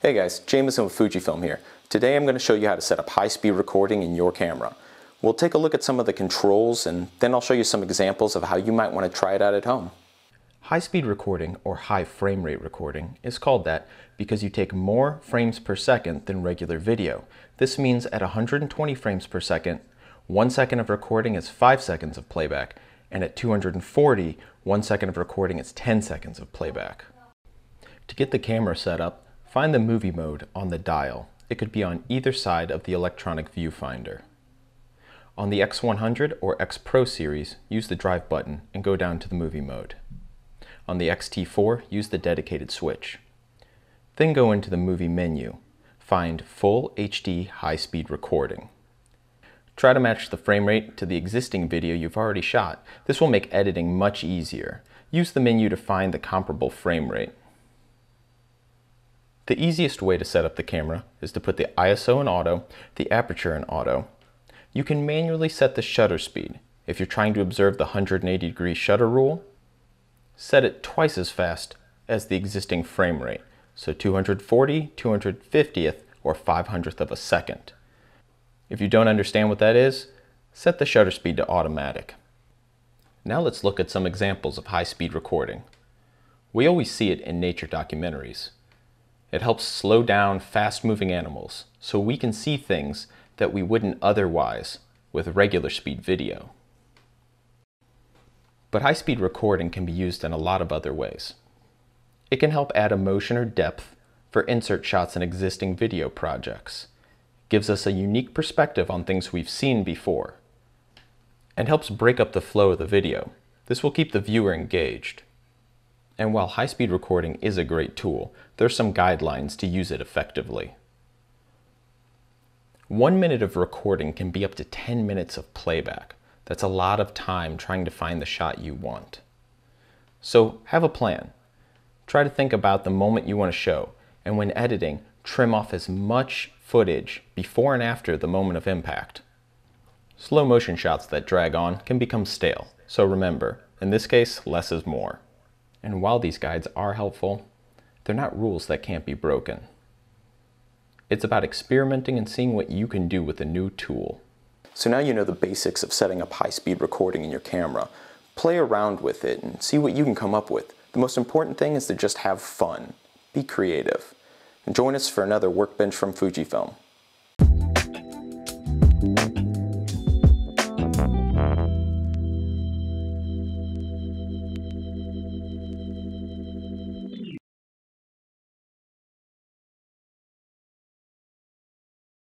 Hey guys, Jameson with Fujifilm here. Today I'm going to show you how to set up high-speed recording in your camera. We'll take a look at some of the controls and then I'll show you some examples of how you might want to try it out at home. High-speed recording, or high frame rate recording, is called that because you take more frames per second than regular video. This means at 120 frames per second, one second of recording is 5 seconds of playback, and at 240, one second of recording is 10 seconds of playback. To get the camera set up, find the movie mode on the dial. It could be on either side of the electronic viewfinder. On the X100 or X Pro series, use the drive button and go down to the movie mode. On the X-T4, use the dedicated switch. Then go into the movie menu. Find Full HD High-Speed Recording. Try to match the frame rate to the existing video you've already shot. This will make editing much easier. Use the menu to find the comparable frame rate. The easiest way to set up the camera is to put the ISO in auto, the aperture in auto. You can manually set the shutter speed. If you're trying to observe the 180 degree shutter rule, set it twice as fast as the existing frame rate, so 240, 250th, or 500th of a second. If you don't understand what that is, set the shutter speed to automatic. Now let's look at some examples of high-speed recording. We always see it in nature documentaries. It helps slow down fast-moving animals so we can see things that we wouldn't otherwise with regular speed video. But high-speed recording can be used in a lot of other ways. It can help add emotion or depth for insert shots in existing video projects, gives us a unique perspective on things we've seen before, and helps break up the flow of the video. This will keep the viewer engaged. And while high-speed recording is a great tool, there's some guidelines to use it effectively. One minute of recording can be up to 10 minutes of playback. That's a lot of time trying to find the shot you want. So have a plan. Try to think about the moment you want to show, and when editing, trim off as much footage before and after the moment of impact. Slow motion shots that drag on can become stale, so remember, in this case, less is more. And while these guides are helpful, they're not rules that can't be broken. It's about experimenting and seeing what you can do with a new tool. So now you know the basics of setting up high-speed recording in your camera. Play around with it and see what you can come up with. The most important thing is to just have fun. Be creative. And join us for another workbench from Fujifilm.